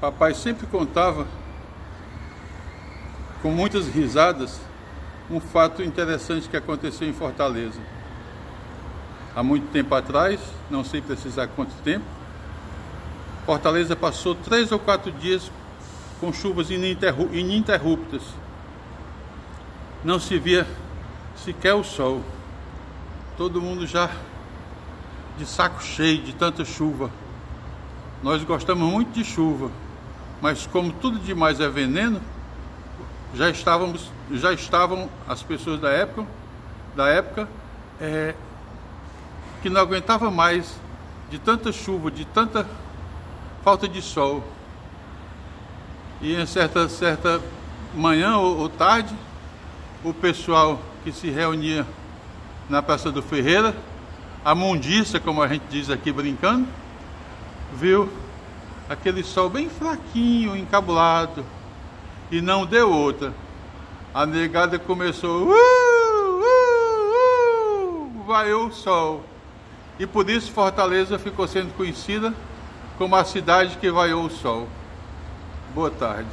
Papai sempre contava, com muitas risadas, um fato interessante que aconteceu em Fortaleza. Há muito tempo atrás, não sei precisar quanto tempo, Fortaleza passou três ou quatro dias com chuvas ininterruptas. Não se via sequer o sol. Todo mundo já de saco cheio de tanta chuva. Nós gostamos muito de chuva, mas como tudo demais é veneno, já estávamos, já estavam as pessoas da época, da época, é, que não aguentava mais de tanta chuva, de tanta falta de sol. E em certa, certa manhã ou, ou tarde, o pessoal que se reunia na Praça do Ferreira, a mundiça, como a gente diz aqui brincando, viu aquele sol bem fraquinho, encabulado, e não deu outra. A negada começou, uh, uh, uh, vaiou o sol. E por isso Fortaleza ficou sendo conhecida como a cidade que vaiou o sol. Boa tarde.